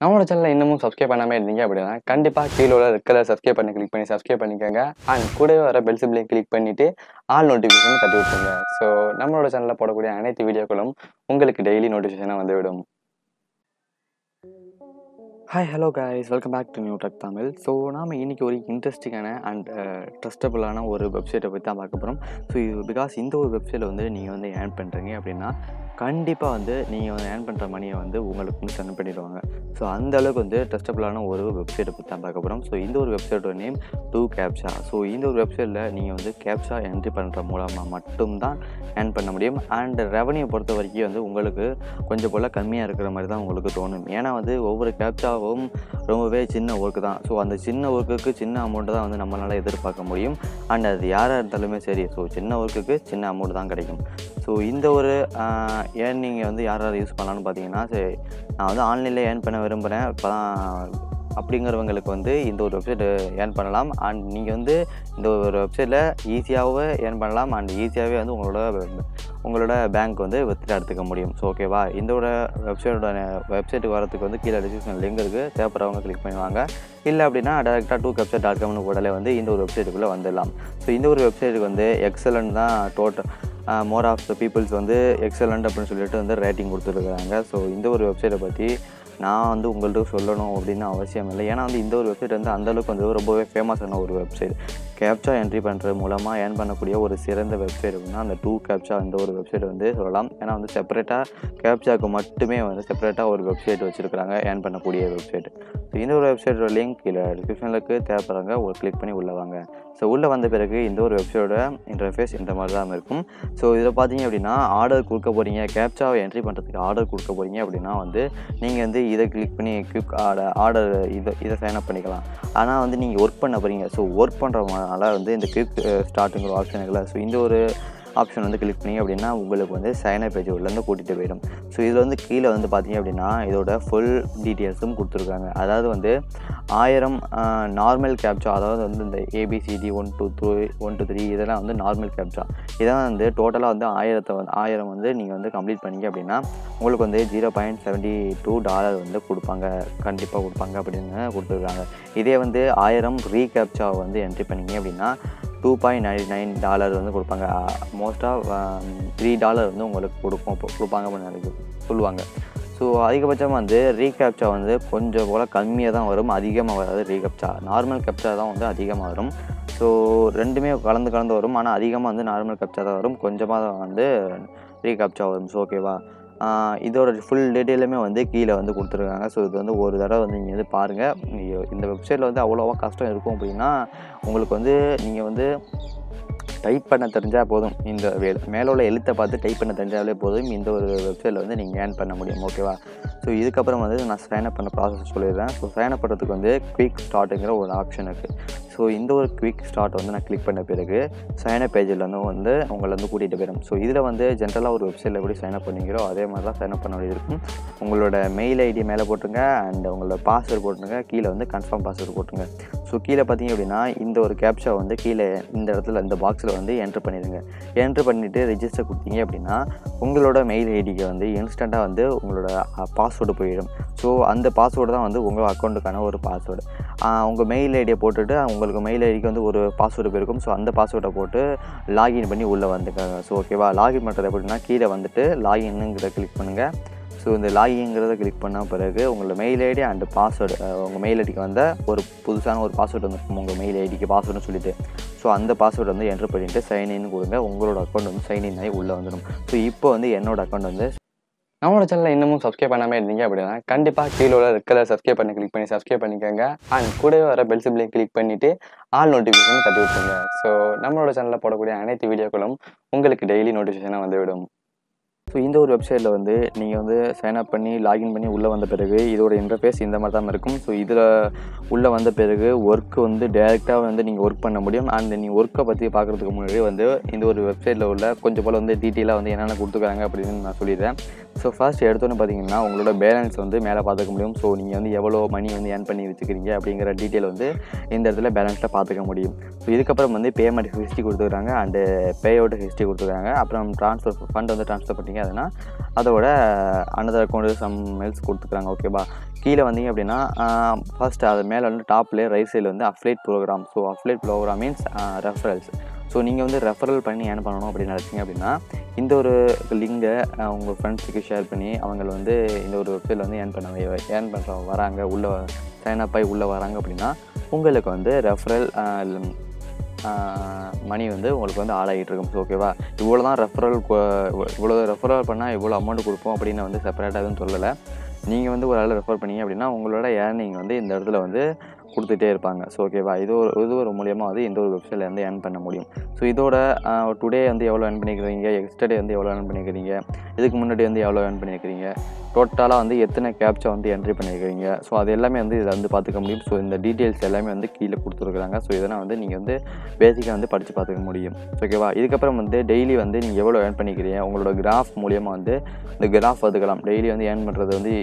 நம்மளோட சேனலில் இன்னமும் சப்ஸ்கிரைப் பண்ணாமல் இருந்தீங்க அப்படின்னா கண்டிப்பாக கீழே உள்ள ரெட் கலர் சப்ஸ்கிரைப் பண்ணி கிளிக் பண்ணி சப்ஸ்கிரைப் பண்ணிக்கோங்க. அண்ட் கூடவே வர பெல் சிப்லையும் கிளிக் பண்ணிவிட்டு ஆல் நோட்டிஃபிகேஷன் தட்டி விட்டுருங்க. ஸோ நம்மளோட சேனலில் போடக்கூடிய அனைத்து வீடியோக்களும் உங்களுக்கு டெய்லி நோட்டிஃபிகேஷனாக வந்துவிடும். Hi hello guys welcome back to new tech Tamil so நாம் இன்றைக்கி ஒரு இன்ட்ரெஸ்டிங்கான அண்ட் ட்ரஸ்டபுளான ஒரு வெப்சைட்டை பற்றி தான் பார்க்க போகிறோம் ஸோ இது பிகாஸ் இந்த ஒரு வெப்சைட்டில் வந்து நீங்கள் வந்து ஏர்ன் பண்ணுறீங்க அப்படின்னா கண்டிப்பாக வந்து நீங்கள் வந்து ஏர்ன் பண்ணுற மணியை வந்து உங்களுக்கு வந்து சென்ட் பண்ணிடுவாங்க. ஸோ அந்த அளவுக்கு வந்து ட்ரஸ்டபுளான ஒரு வெப்சைட்டை பற்றி தான் பார்க்க போகிறோம் ஸோ இந்த ஒரு வெப்சைட்டோட நேம் டூ கேப்ஷா ஸோ இந்த ஒரு வெப்சைட்டில் நீங்கள் வந்து கேப்ஷா என்ட்ரி பண்ணுற மூலமாக மட்டும்தான் ஏர்ன் பண்ண முடியும். அண்ட் ரெவன்யூ பொறுத்த வரைக்கும் வந்து உங்களுக்கு கொஞ்சம் போல் கம்மியாக இருக்கிற மாதிரி தான் உங்களுக்கு தோணும். ஏன்னா வந்து ஒவ்வொரு கேப்ஷாவும் ரொம்பவே சின்ன ஒர்க்கு தான். ஸோ அந்த சின்ன ஒர்க்குக்கு சின்ன அமௌண்ட்டு தான் வந்து நம்மளால் எதிர்பார்க்க முடியும். அண்ட் அது யாராக இருந்தாலுமே சரி. ஸோ சின்ன ஒர்க்குக்கு சின்ன அமௌண்ட் தான் கிடைக்கும். ஸோ இந்த ஒரு ஏன் நீங்கள் வந்து யார் யார் யூஸ் பண்ணலான்னு பார்த்தீங்கன்னா சரி நான் வந்து ஆன்லைனில் ஏர்ன் பண்ண விரும்புகிறேன் இப்போ தான் அப்படிங்கிறவங்களுக்கு வந்து இந்த ஒரு வெப்சைட் ஏர்ன் பண்ணலாம். அண்ட் நீங்கள் வந்து இந்த ஒரு வெப்சைட்டில் ஈஸியாகவே ஏர்ன் பண்ணலாம். அண்ட் ஈஸியாகவே வந்து உங்களோட உங்களோட பேங்க் வந்து வித்ட்ரா எடுத்துக்க முடியும். ஸோ ஓகேவா இதோட வெப்சைட்டோட வெப்சைட்டுக்கு வரதுக்கு வந்து கீழே டிஸ்கிரிப்ஷன் லிங்க் இருக்குது தேவைப்படுறவங்க கிளிக் பண்ணுவாங்க. இல்லை அப்படின்னா டேரெக்டாக டூ வெப்சைட் டாட் காம்னு போட்டாலே வந்து இந்த ஒரு வெப்சைட்டுக்குள்ளே வந்துடலாம். ஸோ இந்த ஒரு வெப்சைட்டுக்கு வந்து எக்ஸலண்ட் தான் total more of the peoples வந்து எக்ஸலண்ட் அப்படின்னு சொல்லிட்டு வந்து ரேட்டிங் கொடுத்துருக்குறாங்க. ஸோ இந்த ஒரு வெப்சைட்டை பற்றி நான் வந்து உங்கள்கிட்ட சொல்லணும் அப்படின்னு அவசியம் இல்லை. ஏன்னா வந்து இந்த ஒரு வெப்சைட் வந்து அந்தளவுக்கு வந்து ரொம்பவே ஃபேமஸான ஒரு வெப்சைட் கேப்சா என்ட்ரி பண்ணுறது மூலமாக ஏர்ன் பண்ணக்கூடிய ஒரு சிறந்த வெப்சைட் அப்படின்னா அந்த டூ கேப்சா இந்த ஒரு வெப்சைட் வந்து சொல்லலாம். ஏன்னா வந்து செப்பரேட்டாக கேப்சாவுக்கு மட்டுமே வந்து செப்பரேட்டாக ஒரு வெப்சைட் வச்சுருக்காங்க ஏர்ன் பண்ணக்கூடிய வெப்சைட் ஸோ இந்த ஒரு வெப்சைட்டோட லிங்க் கீழே டிஸ்கிரிப்ஷனுக்கு தேவைப்படுறாங்க ஒரு கிளிக் பண்ணி உள்ளே வாங்க. ஸோ உள்ளே வந்த பிறகு இந்த ஒரு வெப்சைட்டோட இன்டர்ஃபேஸ் இந்த மாதிரி தான் இருக்கும். ஸோ இதை பார்த்தீங்க அப்படின்னா ஆர்டர் கொடுக்க போகிறீங்க கேப்சாவை என்ட்ரி பண்ணுறதுக்கு ஆர்டர் கொடுக்க போகிறீங்க அப்படின்னா வந்து நீங்கள் வந்து இதை கிளிக் பண்ணி குயிக் ஆர்டர் ஆர்டர் இதை இதை சைன் அப் பண்ணிக்கலாம். ஆனால் வந்து நீங்கள் ஒர்க் பண்ண போகிறீங்க ஸோ ஒர்க் அதனால் வந்து இந்த குயிக் ஸ்டார்ட்டுங்கிற ஆப்ஷன் இருக்குல்ல ஸோ இந்த ஒரு ஆப்ஷன் வந்து கிளிக் பண்ணி அப்படின்னா உங்களுக்கு வந்து சைனப் பேஜ் உள்ளேருந்து கூட்டிகிட்டு போயிடும். ஸோ இதில் வந்து கீழே வந்து பார்த்தீங்க அப்படின்னா இதோட ஃபுல் டீட்டெயில்ஸும் கொடுத்துருக்காங்க. அதாவது வந்து ஆயிரம் நார்மல் கேப்சா அதாவது வந்து இந்த A B C D one two three one two three இதெல்லாம் வந்து நார்மல் கேப்சா இதெல்லாம் வந்து டோட்டலாக வந்து ஆயிரத்தை வந்து ஆயிரம் வந்து நீங்கள் வந்து கம்ப்ளீட் பண்ணீங்க அப்படின்னா உங்களுக்கு வந்து zero point seventy two dollar வந்து கொடுப்பாங்க. கண்டிப்பாக கொடுப்பாங்க அப்படின்னு கொடுத்துருக்காங்க. இதே வந்து ஆயிரம் ரீகேப்சா வந்து என்ட்ரி பண்ணீங்க அப்படின்னா two point ninety nine dollar வந்து கொடுப்பாங்க. மோஸ்ட்டாக த்ரீ டாலர் வந்து உங்களுக்கு கொடுப்போம் கொடுப்பாங்க அப்படின்னு நினைக்கும் சொல்லுவாங்க. ஸோ அதிகபட்சமாக வந்து ரீகேப்சா வந்து கொஞ்சம் போல் கம்மியாக தான் வரும் அதிகமாக வராது ரீகேப்சா நார்மல் கேப்சா தான் வந்து அதிகமாக வரும். ஸோ ரெண்டுமே கலந்து கலந்து வரும். ஆனால் அதிகமாக வந்து நார்மல் கேப்சா தான் வரும். கொஞ்சமாக தான் வந்து ரீகேப்சா வரும். ஸோ ஓகேவா இதோட ஃபுல் டீட்டெயிலுமே வந்து கீழே வந்து கொடுத்துருக்காங்க. ஸோ இது வந்து ஒரு தடவை வந்து நீங்கள் வந்து பாருங்கள் இந்த வெப்சைட்டில் வந்து அவ்வளோவா கஷ்டம் இருக்கும் அப்படின்னா உங்களுக்கு வந்து நீங்கள் வந்து டைப் பண்ண தெரிஞ்சால் போதும். இந்த மேலே உள்ள எழுத்தை பார்த்து டைப் பண்ண தெரிஞ்சாலே போதும். இந்த ஒரு வெப்சைட்டில் வந்து நீங்கள் ஏர்ன் பண்ண முடியும். ஓகேவா ஸோ இதுக்கப்புறம் வந்து நான் சைன் அப் பண்ண ப்ராசஸ் சொல்லிடுறேன். ஸோ சைன் அப் பண்ணுறதுக்கு வந்து குவிக் ஸ்டார்ட்டுங்கிற ஒரு ஆப்ஷன் இருக்குது ஸோ இந்த ஒரு குவிக் ஸ்டார்ட் வந்து நான் கிளிக் பண்ண பிறகு சைன் அப் பேஜில் வந்து வந்து உங்களை வந்து கூட்டிகிட்டு போயிடும். ஸோ இதில் வந்து ஜென்ரலாக ஒரு வெப்சைட்டில் எப்படி சைன் அப் பண்ணிக்கிறோ அதே மாதிரி தான் சைன் அப் பண்ண வேண்டியது இருக்கும். உங்களோட மெயில் ஐடி மேலே போட்டுருங்க அண்ட் உங்களோட பாஸ்வேர்டு போட்டுருங்க கீழே வந்து கன்ஃபார்ம் பாஸ்வேர்டு போட்டுருங்க. ஸோ கீழே பார்த்தீங்க அப்படின்னா இந்த ஒரு கேப்ஷா வந்து கீழே இந்த இடத்துல இந்த பாக்ஸில் வந்து என்ட்ரு பண்ணிடுங்க. என்ட்ரு பண்ணிவிட்டு ரெஜிஸ்டர் கொடுத்தீங்க அப்படின்னா உங்களோட மெயில் ஐடிக்கு வந்து இன்ஸ்டண்ட்டாக வந்து உங்களோட பாஸ்வேர்டு போயிடும். ஸோ அந்த பாஸ்வேர்டு தான் வந்து உங்கள் அக்கௌண்ட்டுக்கான ஒரு பாஸ்வேர்டு உங்கள் மெயில் ஐடியை போட்டுட்டு உங்களுக்கு மெயில் ஐடிக்கு வந்து ஒரு பாஸ்வேர்டு போயிருக்கும். ஸோ அந்த பாஸ்வேர்டை போட்டு லாகின் பண்ணி உள்ளே வந்துக்காங்க. ஸோ ஓகேவா லாகின் பண்ணுறது எப்படின்னா கீழே வந்துட்டு லாகின்னுங்கிறத கிளிக் பண்ணுங்கள் ஸோ இந்த லாகிங்கிறத கிளிக் பண்ண பிறகு உங்களோட மெயில் ஐடி அண்டு பாஸ்வேர்டு உங்கள் மெயில் ஐடிக்கு வந்த ஒரு புதுசான ஒரு பாஸ்வேர்டு வந்து உங்கள் மெயில் ஐடிக்கு பாஸ்வேர்டுன்னு சொல்லிட்டு. ஸோ அந்த பாஸ்வேர்டு வந்து என்ட்ரு பண்ணிவிட்டு சைன்இன் கொடுங்க. உங்களோட அக்கௌண்ட் வந்து சைன்இன் ஆகி உள்ளே வந்துடும். ஸோ இப்போ வந்து என்னோட அக்கௌண்ட் வந்து நம்மளோட சேனலில் இன்னமும் சப்ஸ்கிரைப் பண்ணாமல் இருந்தீங்க அப்படின்னா கண்டிப்பாக கீழே உள்ள இருக்கிற சப்ஸ்கிரைப் பண்ணி கிளிக் பண்ணி சப்ஸ்கிரைப் பண்ணிக்கோங்க. அண்ட் கூடவே வர பெல் சிம்பிளையும் கிளிக் பண்ணிவிட்டு ஆல் நோட்டிஃபிகேஷன் தட்டி விட்டுருங்க. ஸோ நம்மளோட சேனலில் போடக்கூடிய அனைத்து வீடியோக்களும் உங்களுக்கு டெய்லி நோட்டிஃபிகேஷனாக வந்துவிடும். ஸோ இந்த ஒரு வெப்சைட்டில் வந்து நீங்கள் வந்து சைன் அப் பண்ணி லாகின் பண்ணி உள்ளே வந்த பிறகு இதோட இன்டர்ஃபேஸ் இந்த மாதிரி தான் இருக்கும். ஸோ இதில் உள்ளே வந்த பிறகு ஒர்க்கு வந்து டேரெக்டாக வந்து நீங்கள் ஒர்க் பண்ண முடியும். அண்ட் நீங்கள் ஒர்க்கை பற்றி பார்க்குறதுக்கு முன்னாடி வந்து இந்த ஒரு வெப்சைட்டில் உள்ள கொஞ்சம் போல் வந்து டீட்டெயிலாக வந்து என்னென்ன கொடுத்துருக்காங்க அப்படின்னு நான் சொல்லிடுறேன். ஸோ ஃபர்ஸ்ட் எடுத்தோன்னு பார்த்தீங்கன்னா உங்களோட பேலன்ஸ் வந்து மேலே பார்த்துக்க முடியும். ஸோ நீங்கள் வந்து எவ்வளோ மணி வந்து ஏர்ன் பண்ணி வச்சுக்கிறீங்க அப்படிங்கிற டீட்டெயில் வந்து இந்த இடத்துல பேலன்ஸில் பார்த்துக்க முடியும். ஸோ இதுக்கப்புறம் வந்து பேமெண்ட் ஹிஸ்ட்ரி கொடுத்துருக்காங்க. அண்டு பே அவுட் ஹிஸ்ட்ரி கொடுத்துருக்காங்க. அப்புறம் ட்ரான்ஸ்ஃபர் ஃபண்ட் வந்து ட்ரான்ஸ்ஃபர் பண்ணிங்க அதுனா அதோட அனதர் அக்கௌண்ட் சம் எல்ஸ் கொடுத்துக்குறாங்க. ஓகேவா கீழே வந்தீங்க அப்படின்னா ஃபர்ஸ்ட் அது மேலே வந்து டாப்லேயே ரைட் சைடில் வந்து affiliate program so affiliate program means referrals so நீங்கள் வந்து ரெஃபரல் பண்ணி ஏன் பண்ணணும் அப்படின்னு நினச்சிங்க அப்படின்னா இந்த ஒரு லிங்கை உங்கள் ஃப்ரெண்ட்ஸுக்கு ஷேர் பண்ணி அவங்க வந்து இந்த ஒரு வெப்சைட்டில் வந்து ஏர்ன் பண்ண ஏர்ன் பண்ணுறவங்க வராங்க உள்ளே சைன் அப் ஆகி உள்ளே வராங்க அப்படின்னா உங்களுக்கு வந்து ரெஃபரல் மணி வந்து உங்களுக்கு வந்து ஆட் இருக்கும். ஸோ ஓகேவா இவ்வளோ தான் ரெஃபரல் இவ்வளோ ரெஃபரல் பண்ணால் இவ்வளோ அமௌண்ட் கொடுப்போம் அப்படின்னு வந்து செப்பரேட்டாக எதுவும் சொல்லலை. நீங்கள் வந்து ஒரு ஆள் ரெஃபர் பண்ணீங்க அப்படின்னா உங்களோட ஏர்னிங் வந்து இந்த இடத்துல வந்து கொடுத்துட்டே இருப்பாங்க. ஸோ ஓகேவா இது ஒரு இது ஒரு மூலியமாக வந்து இந்த ஒரு வெப்சைட்டில் வந்து ஏர்ன் பண்ண முடியும். ஸோ இதோட டுடே வந்து எவ்வளோ ஏர்ன் பண்ணிக்கிறீங்க எக்ஸ்டர்டே வந்து எவ்வளோ ஏர்ன் பண்ணிக்கிறீங்க இதுக்கு முன்னாடி வந்து எவ்வளோ ஏர்ன் பண்ணிக்கிறீங்க டோட்டலாக வந்து எத்தனை கேப்ச்சா வந்து என்ட்ரி பண்ணியிருக்கிறீங்க ஸோ அது எல்லாமே வந்து இதில் வந்து பார்த்துக்க முடியும். ஸோ இந்த டீட்டெயில்ஸ் எல்லாமே வந்து கீழே கொடுத்துருக்குறாங்க. ஸோ இதெல்லாம் வந்து நீங்கள் வந்து பேசிக்காக வந்து படித்து பார்த்துக்க முடியும். ஓகேவா இதுக்கப்புறம் வந்து டெய்லி வந்து நீங்கள் எவ்வளோ ஏர்ன் பண்ணிக்கிறீங்க? உங்களோட கிராஃப் மூலியமாக வந்து இந்த கிராஃப் பார்த்துக்கலாம். டெய்லி வந்து ஏர்ன் பண்ணுறது வந்து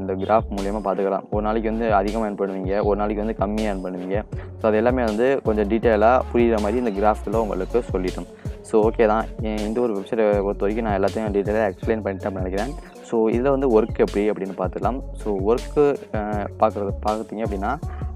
இந்த கிராஃப் மூலியமாக பார்த்துக்கலாம். ஒரு நாளைக்கு வந்து அதிகமாக ஏர்ன் பண்ணுவீங்க. ஒரு நாளைக்கு வந்து கம்மியாக ஏர்ன் பண்ணுவீங்க. ஸோ அது எல்லாமே வந்து கொஞ்சம் டீட்டெயிலாக புரிகிற மாதிரி இந்த கிராஃபில் உங்களுக்கு சொல்லிட்டோம். ஸோ ஓகே தான். இந்த ஒரு வெப்சைட்டை பொறுத்த வரைக்கும் நான் எல்லாத்தையும் டீட்டெயிலாக எக்ஸ்பிளைன் பண்ணிட்டேன் நினைக்கிறேன். ஸோ இதில் வந்து ஒர்க் எப்படி அப்படின்னு பார்த்துக்கலாம் ஸோ ஒர்க்கு பார்க்குறது பார்த்தீங்க அப்படின்னா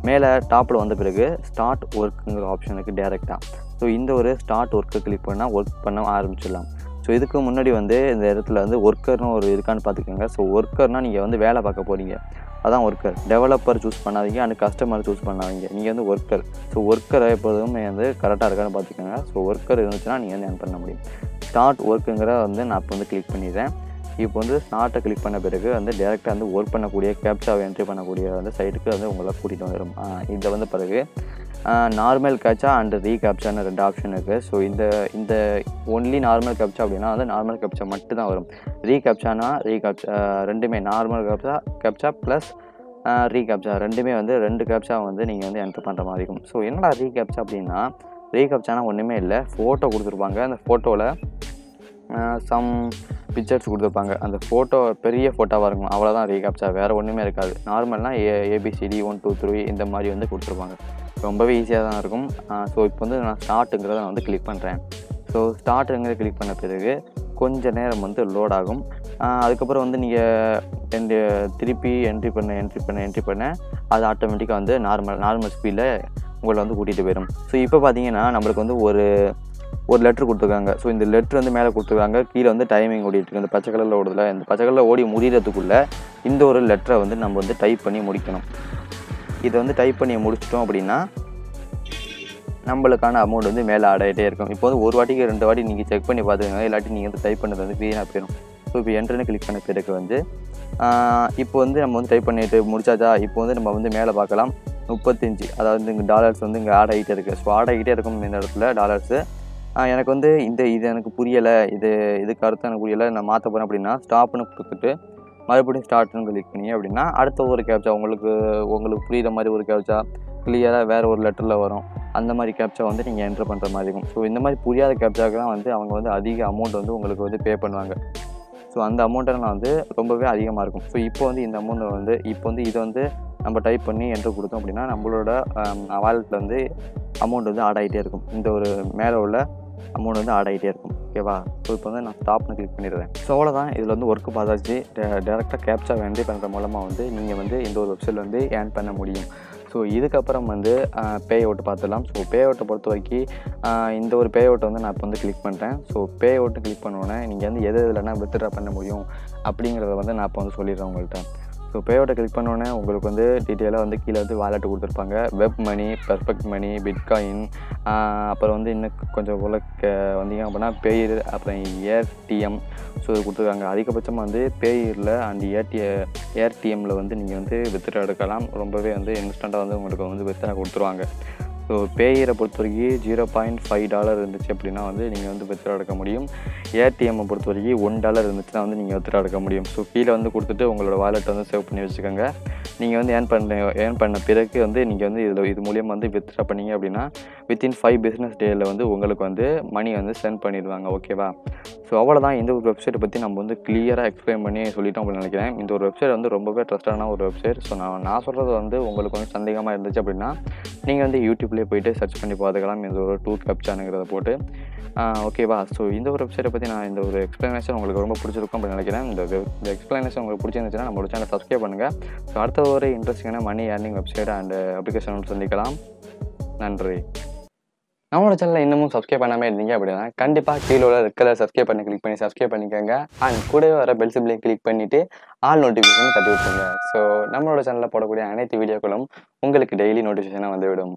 மேலே டாப்பில் வந்த பிறகு ஸ்டார்ட் ஒர்க்குங்கிற ஆப்ஷனுக்கு டேரெக்டாக ஸோ இந்த ஒரு ஸ்டார்ட் ஒர்க்கை கிளிக் பண்ணால் ஒர்க் பண்ண ஆரம்பிச்சிடலாம். ஸோ இதுக்கு முன்னாடி வந்து இந்த இடத்துல வந்து ஒர்க்கர்னு ஒரு இருக்கான்னு பார்த்துக்கோங்க. ஸோ ஒர்க்கர்னால் நீங்கள் வந்து வேலை பார்க்க போகிறீங்க அதான் ஒர்க்கர் டெவலப்பர் சூஸ் பண்ணாதீங்க அண்ட் கஸ்டமர் சூஸ் பண்ணாதீங்க. நீங்கள் வந்து ஒர்க்கர் ஸோ ஒர்க்கரை எப்போதுமே வந்து கரெக்டாக இருக்கான்னு பார்த்துக்கோங்க. ஸோ ஒர்க்கர் இருந்துச்சுன்னா நீங்கள் வந்து ஏர்ன் பண்ண முடியும். ஸ்டார்ட் ஒர்க்குங்கிற வந்து நான் இப்போ வந்து கிளிக் பண்ணிடுறேன். இப்போ வந்து ஸ்டார்ட்டை கிளிக் பண்ண பிறகு வந்து டேரெக்டாக வந்து ஒர்க் பண்ணக்கூடிய கேப்சாவை என்ட்ரி பண்ணக்கூடிய வந்து சைட்டுக்கு வந்து உங்களை கூட்டிகிட்டு வந்துடும் இதை வந்து பிறகு நார்மல் கேப்சா அண்ட் ரீ கேப்சான்னு ரெண்டு ஆப்ஷன் இருக்குது ஸோ இந்த இந்த ஒன்லி நார்மல் கேப்சா அப்படின்னா வந்து நார்மல் கேப்சா மட்டும் தான் வரும். ரீ கேப்சானா ரீ கேப்சா ரெண்டுமே normal captcha captcha plus re captcha ரெண்டுமே வந்து ரெண்டு கேப்சா வந்து நீங்கள் வந்து என்ட்ரு பண்ணுற மாதிரி இருக்கும். ஸோ என்னடா ரீ கேப்சா அப்படின்னா ரீ கேப்சானா ஒன்றுமே இல்லை. ஃபோட்டோ கொடுத்துருப்பாங்க. அந்த ஃபோட்டோவில் சம் பிக்சர்ஸ் கொடுத்துருப்பாங்க. அந்த ஃபோட்டோ பெரிய ஃபோட்டோவாக இருக்கும். அவ்வளோதான் ரீகேப்சா வேறு ஒன்றுமே இருக்காது. நார்மல்னால் A A B C D one two three இந்த மாதிரி வந்து கொடுத்துருப்பாங்க. ரொம்பவே ஈஸியாக தான் இருக்கும். ஸோ இப்போ வந்து நான் ஸ்டார்ட்டுங்கிறத நான் வந்து கிளிக் பண்ணுறேன் ஸோ ஸ்டார்ட்டுங்கிறத கிளிக் பண்ண பிறகு கொஞ்ச நேரம் வந்து லோட் ஆகும். அதுக்கப்புறம் வந்து நீங்கள் என் திருப்பி என்ட்ரி பண்ண என்ட்ரி பண்ண என்ட்ரி பண்ண அது ஆட்டோமேட்டிக்காக வந்து நார்மல் நார்மல் ஸ்பீடில் உங்களை வந்து கூட்டிகிட்டு போயிடும். ஸோ இப்போ பார்த்தீங்கன்னா நம்மளுக்கு வந்து ஒரு ஒரு லெட்ரு கொடுத்துருக்காங்க. ஸோ இந்த லெட்ரு வந்து மேலே கொடுத்துருக்காங்க. கீழே வந்து டைமிங் ஓடிட்டுருக்கு இந்த பச்சை கலரில் ஓடுதுல இந்த பச்சை கலரில் ஓடி முடிகிறதுக்குள்ளே இந்த ஒரு லெட்டரை வந்து நம்ம வந்து டைப் பண்ணி முடிக்கணும். இதை வந்து டைப் பண்ணி முடிச்சிட்டோம் அப்படின்னா நம்மளுக்கான அமௌண்ட் வந்து மேலே ஆடாயிட்டே இருக்கும். இப்போ வந்து ஒரு வாட்டிக்கு ரெண்டு வாட்டி நீங்கள் செக் பண்ணி பார்த்துக்கோங்க. இல்லாட்டி நீங்கள் வந்து டைப் பண்ணது வந்து வீணாக போயிடும். ஸோ இப்போ என்ட்ரனு கிளிக் பண்ண பிறகு வந்து இப்போ வந்து நம்ம வந்து டைப் பண்ணிட்டு முடிச்சாச்சா? இப்போ வந்து நம்ம வந்து மேலே பார்க்கலாம். முப்பத்தஞ்சு. அதாவது இங்கே டாலர்ஸ் வந்து இங்கே ஆட் ஆகிட்டே இருக்குது ஸோ ஆட் ஆகிட்டே இருக்கும் இந்த இடத்துல டாலர்ஸு எனக்கு வந்து இந்த இது எனக்கு புரியலை. இது இதுக்கு அர்த்தம் எனக்கு புரியலை. நான் மாற்ற போகிறேன் அப்படின்னா ஸ்டாப்னு கொடுத்துட்டு மறுபடியும் ஸ்டார்ட்னு கிளிக் பண்ணி அப்படின்னா அடுத்த ஒரு கேப்ச்சா உங்களுக்கு உங்களுக்கு புரிகிற மாதிரி ஒரு கேப்ச்சா கிளியராக வேறு ஒரு லெட்டரில் வரும். அந்த மாதிரி கேப்ச்சா வந்து நீங்கள் என்ட்ரு பண்ணுற மாதிரி இருக்கும். ஸோ இந்த மாதிரி புரியாத கேப்ச்சாக்கு தான் வந்து அவங்க வந்து அதிக அமௌண்ட் வந்து உங்களுக்கு வந்து பே பண்ணுவாங்க. ஸோ அந்த அமௌண்ட்டெல்லாம் வந்து ரொம்பவே அதிகமாக இருக்கும். ஸோ இப்போ வந்து இந்த அமௌண்ட்டை வந்து இப்போ வந்து இதை வந்து நம்ம டைப் பண்ணி என்ட்ரு கொடுத்தோம் அப்படின்னா நம்மளோட வாலெட்டில் வந்து அமௌண்ட் வந்து ஆட் ஆகிட்டே இருக்கும். இந்த ஒரு மேலே உள்ள அமௌண்ட் வந்து ஆட் ஆகிட்டே இருக்கும். ஓகேவா ஸோ இப்போ வந்து நான் ஸ்டாப்னு கிளிக் பண்ணிடுறேன். ஸோ அவ்வளோதான் இதில் வந்து ஒர்க்கு பார்த்தாச்சு. டேரெக்டாக கேப்சா வேண்டி பண்ணுற மூலமாக வந்து நீங்கள் வந்து இந்த ஒரு வெப்சைட்டில் வந்து ஏர்ன் பண்ண முடியும். ஸோ இதுக்கப்புறம் வந்து பே அவுட் பார்த்துடலாம். ஸோ பே அவுட்டை பொறுத்த வரைக்கும் இந்த ஒரு பே அவுட்டை வந்து நான் இப்போ வந்து கிளிக் பண்ணுறேன் ஸோ பே அவுட்டு கிளிக் பண்ணோன்னே நீங்கள் வந்து எது எதுலன்னா வித்ட்ரா பண்ண முடியும் அப்படிங்கிறத வந்து நான் இப்போ வந்து சொல்லிடுறேன் உங்கள்கிட்ட ஸோ பே கிளிக் பண்ணோன்னே உங்களுக்கு வந்து டீட்டெயிலாக வந்து கீழே வந்து வாலெட்டு கொடுத்துருப்பாங்க. Web money perfect money bitcoin அப்புறம் வந்து இன்னும் கொஞ்சம் உலக வந்தீங்க அப்படின்னா பேயர் அப்புறம் ஏர்டிஎம் ஸோ இது கொடுத்துருக்காங்க. அதிகபட்சமாக வந்து பேயரில் அண்ட் ஏர்டி ஏர்டிஎம்மில் வந்து நீங்கள் வந்து வித்ட்ரா எடுக்கலாம். ரொம்பவே வந்து இன்ஸ்டண்ட்டாக வந்து உங்களுக்கு வந்து வித்ட்ரா கொடுத்துருவாங்க. ஸோ பேயரை பொறுத்த வரைக்கும் ஜீரோ பாயிண்ட் ஃபைவ் டாலர் இருந்துச்சு அப்படின்னா வந்து நீங்கள் வந்து வித்ட்ரா எடுக்க முடியும். ஏடிஎம்மை பொறுத்த வரைக்கும் ஒன் டாலர் இருந்துச்சுன்னா வந்து நீங்கள் வித்ட்ரா எடுக்க முடியும். ஸோ கீழே வந்து கொடுத்துட்டு உங்களோட வாலெட்டை வந்து சேவ் பண்ணி வச்சுக்கோங்க. நீங்கள் வந்து ஏர்ன் பண்ண ஏர்ன் பண்ண பிறகு வந்து நீங்கள் வந்து இதில் இது மூலியமாக வந்து வித்ட்ரா பண்ணீங்க அப்படின்னா வித்தின் ஃபைவ் பிஸ்னஸ் டேயில் வந்து உங்களுக்கு வந்து மணி வந்து சென்ட் பண்ணிடுவாங்க. ஓகேவா ஸோ அவ்வளோதான் இந்த ஒரு வெப்சைட்டை பற்றி நம்ம வந்து கிளியராக எக்ஸ்பிளைன் பண்ணி சொல்லிட்டோம் அப்படின்னு நினைக்கிறேன். இந்த ஒரு வெப்சைட் வந்து ரொம்பவே ட்ரஸ்டான ஒரு வெப்சைட் ஸோ நான் நான் சொல்கிறது வந்து உங்களுக்கு வந்து சந்தேகமாக இருந்துச்சு அப்படின்னா நீங்கள் வந்து யூடியூப்பில் கூகுள்லேயே போயிட்டு சர்ச் பண்ணி பார்த்துக்கலாம். இந்த ஒரு டூ கேப்சானுங்கிறத போட்டு. ஓகேவா ஸோ இந்த ஒரு வெப்சைட்டை பற்றி நான் இந்த ஒரு எக்ஸ்ப்ளனேஷன் உங்களுக்கு ரொம்ப பிடிச்சிருக்கும் அப்படின்னு நினைக்கிறேன். இந்த இந்த எக்ஸ்ப்ளனேஷன் உங்களுக்கு பிடிச்சிருந்துச்சுன்னா நம்மளோட சேனல் சப்ஸ்கிரைப் பண்ணுங்கள் ஸோ அடுத்த ஒரு இன்ட்ரெஸ்டிங்கான money earning website and application சந்திக்கலாம். நன்றி. நம்மளோட சேனலை இன்னமும் சப்ஸ்கிரைப் பண்ணாமல் இருந்தீங்க அப்படின்னா கண்டிப்பாக கீழே உள்ள ரெட் சப்ஸ்கிரைப் பண்ணி கிளிக் பண்ணி சப்ஸ்கிரைப் பண்ணிக்கோங்க. அண்ட் கூடவே வர பெல் சிம்லையும் கிளிக் பண்ணிவிட்டு ஆல் நோட்டிஃபிகேஷன் தட்டி விட்டுருங்க. ஸோ நம்மளோட சேனலில் போடக்கூடிய அனைத்து வீடியோக்களும் உங்களுக்கு டெய்லி நோட்டிஃபிகேஷனாக வந்துவிடும்.